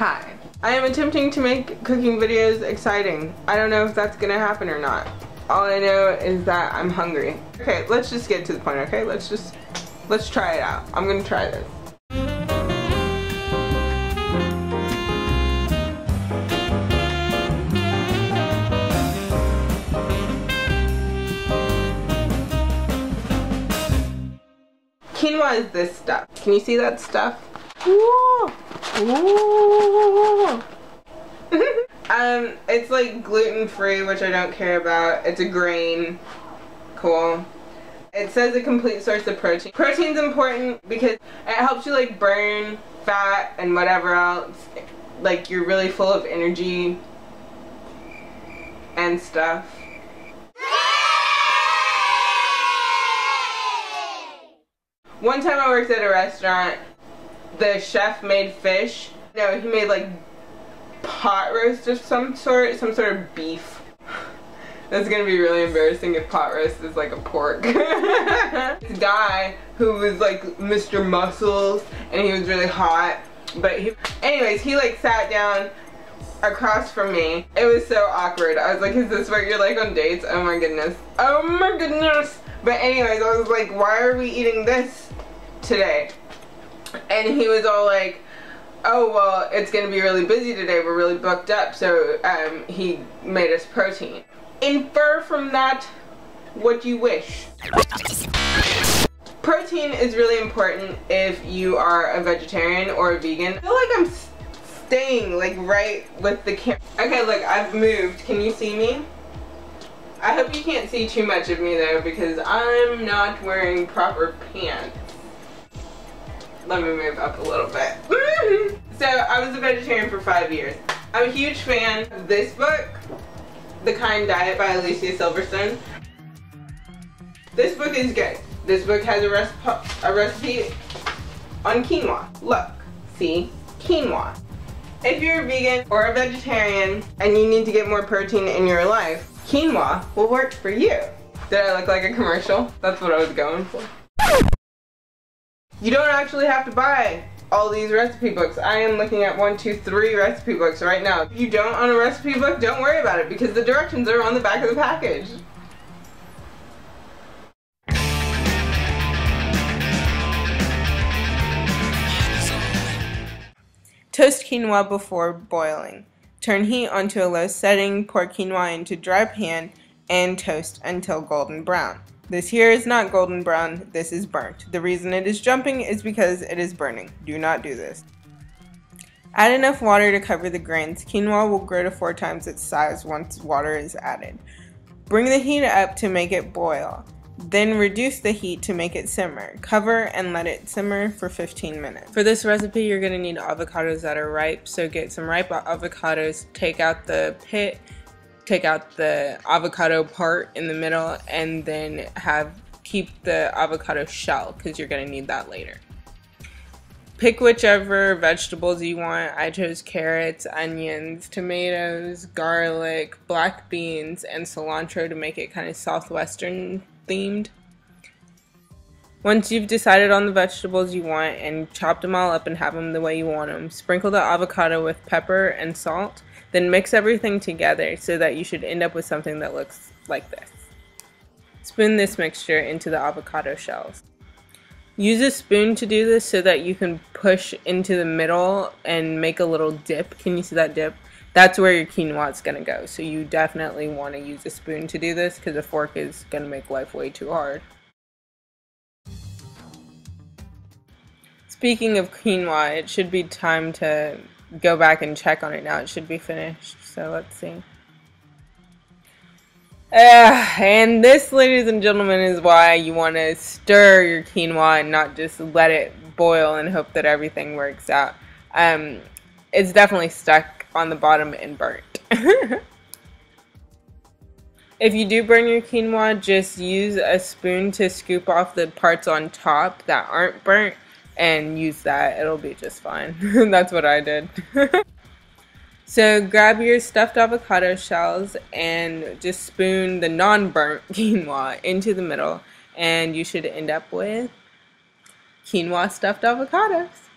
Hi. I am attempting to make cooking videos exciting. I don't know if that's gonna happen or not. All I know is that I'm hungry. Okay, let's just get to the point, okay? Let's just, let's try it out. I'm gonna try this. Quinoa is this stuff. Can you see that stuff? Ooh. Ooh. um, it's like gluten free, which I don't care about. It's a grain. Cool. It says a complete source of protein. Protein's important because it helps you like burn fat and whatever else. Like you're really full of energy and stuff. One time I worked at a restaurant, the chef made fish. No, he made like pot roast of some sort, some sort of beef. That's gonna be really embarrassing if pot roast is like a pork. this guy who was like Mr. Muscles and he was really hot. But he, anyways, he like sat down across from me. It was so awkward. I was like, is this what you're like on dates? Oh my goodness. Oh my goodness. But anyways, I was like, why are we eating this today? And he was all like, oh, well, it's to be really busy today. We're really booked up. So um, he made us protein. Infer from that what you wish. Protein is really important if you are a vegetarian or a vegan. I feel like I'm staying like right with the camera. Okay, look, I've moved. Can you see me? I hope you can't see too much of me though because I'm not wearing proper pants. Let me move up a little bit. so I was a vegetarian for five years. I'm a huge fan of this book, The Kind Diet by Alicia Silverstone. This book is good. This book has a, a recipe on quinoa. Look, see, quinoa. If you're a vegan or a vegetarian and you need to get more protein in your life, quinoa will work for you. Did I look like a commercial? That's what I was going for. You don't actually have to buy all these recipe books. I am looking at one, two, three recipe books right now. If you don't own a recipe book, don't worry about it because the directions are on the back of the package. Toast quinoa before boiling. Turn heat onto a low setting, pour quinoa into dry pan, and toast until golden brown. This here is not golden brown, this is burnt. The reason it is jumping is because it is burning. Do not do this. Add enough water to cover the grains. Quinoa will grow to four times its size once water is added. Bring the heat up to make it boil. Then reduce the heat to make it simmer. Cover and let it simmer for 15 minutes. For this recipe, you're gonna need avocados that are ripe. So get some ripe avocados, take out the pit, take out the avocado part in the middle, and then have keep the avocado shell because you're gonna need that later. Pick whichever vegetables you want. I chose carrots, onions, tomatoes, garlic, black beans, and cilantro to make it kind of southwestern themed. Once you've decided on the vegetables you want and chopped them all up and have them the way you want them, sprinkle the avocado with pepper and salt, then mix everything together so that you should end up with something that looks like this. Spoon this mixture into the avocado shells. Use a spoon to do this so that you can push into the middle and make a little dip. Can you see that dip? That's where your quinoa is going to go. So you definitely want to use a spoon to do this because a fork is going to make life way too hard. Speaking of quinoa, it should be time to go back and check on it now. It should be finished. So let's see. Uh, and this, ladies and gentlemen, is why you want to stir your quinoa and not just let it boil and hope that everything works out. Um, it's definitely stuck on the bottom and burnt. if you do burn your quinoa, just use a spoon to scoop off the parts on top that aren't burnt and use that. It'll be just fine. That's what I did. So grab your stuffed avocado shells and just spoon the non-burnt quinoa into the middle and you should end up with quinoa stuffed avocados.